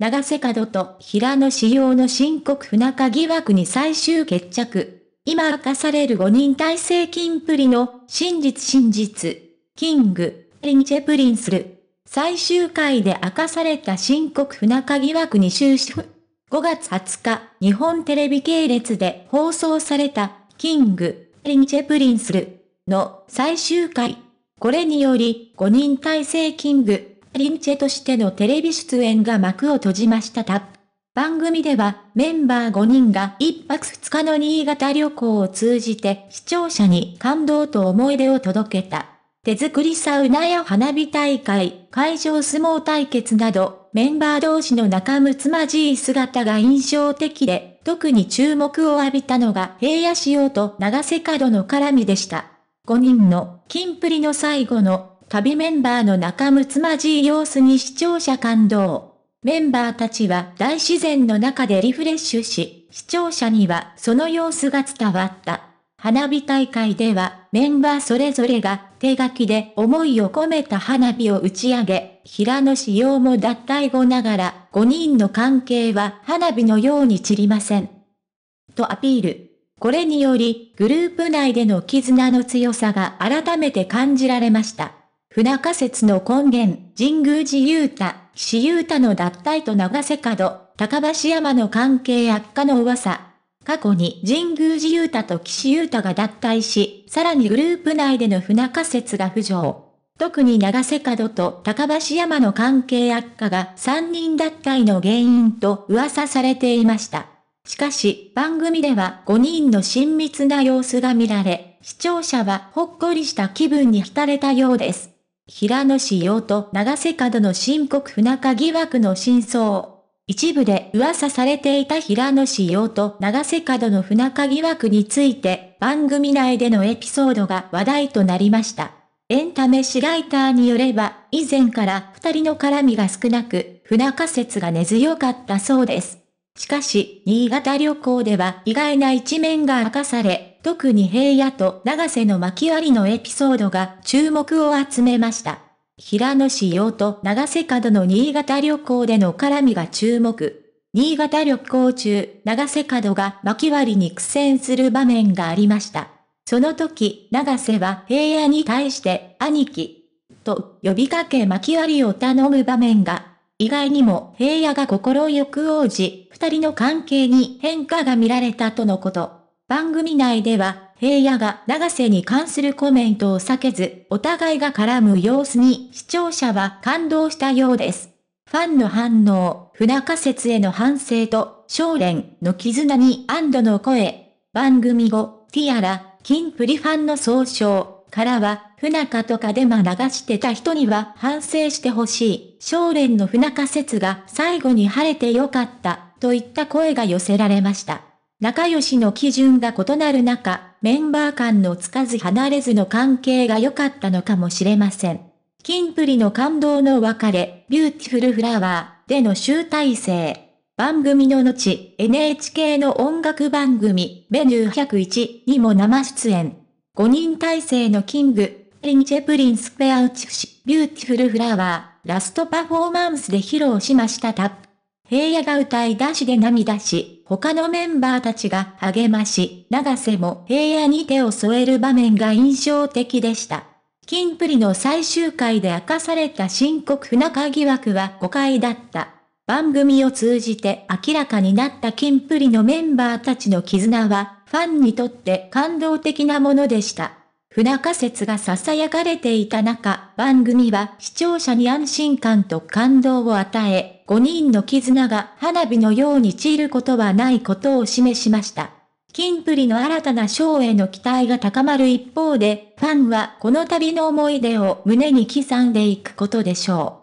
永瀬廉と平野紫耀の深刻不仲疑惑に最終決着。今明かされる5人体制キンプリの真実真実。 King & Prince る。最終回で明かされた深刻不仲疑惑に終止符。5月20日、日本テレビ系列で放送された、 King & Prince る の最終回。これにより、5人体制 King & Prince としてのテレビ出演が幕を閉じましたた。番組ではメンバー5人が一泊二日の新潟旅行を通じて視聴者に感動と思い出を届けた。手作りサウナや花火大会、会場相撲対決など、メンバー同士の仲睦まじい姿が印象的で、特に注目を浴びたのが平野仕様と長瀬角の絡みでした。5人の、キンプリの最後の旅メンバーの仲睦まじい様子に視聴者感動。メンバーたちは大自然の中でリフレッシュし、視聴者にはその様子が伝わった。花火大会ではメンバーそれぞれが手書きで思いを込めた花火を打ち上げ、平野仕様も脱退後ながら5人の関係は花火のように散りません。とアピール。これによりグループ内での絆の強さが改めて感じられました。不仲説の根源、神宮寺雄太、岸優太の脱退と長瀬角、高橋山の関係悪化の噂。過去に神宮寺雄太と岸優太が脱退し、さらにグループ内での不仲説が浮上。特に長瀬角と高橋山の関係悪化が3人脱退の原因と噂されていました。しかし、番組では5人の親密な様子が見られ、視聴者はほっこりした気分に浸れたようです。平野志陽と長瀬角の申告不仲疑惑の真相。一部で噂されていた平野志陽と長瀬角の不仲疑惑について番組内でのエピソードが話題となりました。エンタメ誌ライターによれば、以前から二人の絡みが少なく、不仲説が根強かったそうです。しかし、新潟旅行では意外な一面が明かされ、特に平野と長瀬の巻割りのエピソードが注目を集めました。平野志陽と長瀬角の新潟旅行での絡みが注目。新潟旅行中、長瀬角が巻割りに苦戦する場面がありました。その時、長瀬は平野に対して、兄貴、と呼びかけ巻割りを頼む場面が意外にも平野が心よく応じ、二人の関係に変化が見られたとのこと。番組内では、平野が長瀬に関するコメントを避けず、お互いが絡む様子に視聴者は感動したようです。ファンの反応、不仲説への反省と、少年の絆に安堵の声。番組後、ティアラ、キンプリファンの総称。からは、不仲とかデマ流してた人には反省してほしい。少年の不仲説が最後に晴れてよかった、といった声が寄せられました。仲良しの基準が異なる中、メンバー間のつかず離れずの関係が良かったのかもしれません。キンプリの感動の別れ、ビューティフルフラワーでの集大成。番組の後、NHK の音楽番組、メニュー101にも生出演。5人体制のキング、リンチェプリンスペアウチフシ、ビューティフルフラワー、ラストパフォーマンスで披露しましたタップ。平野が歌い出しで涙し、他のメンバーたちが励まし、長瀬も平野に手を添える場面が印象的でした。キンプリの最終回で明かされた深刻不仲疑惑は誤解だった。番組を通じて明らかになったキンプリのメンバーたちの絆は、ファンにとって感動的なものでした。不仲説が囁かれていた中、番組は視聴者に安心感と感動を与え、5人の絆が花火のように散ることはないことを示しました。キンプリの新たなショーへの期待が高まる一方で、ファンはこの旅の思い出を胸に刻んでいくことでしょう。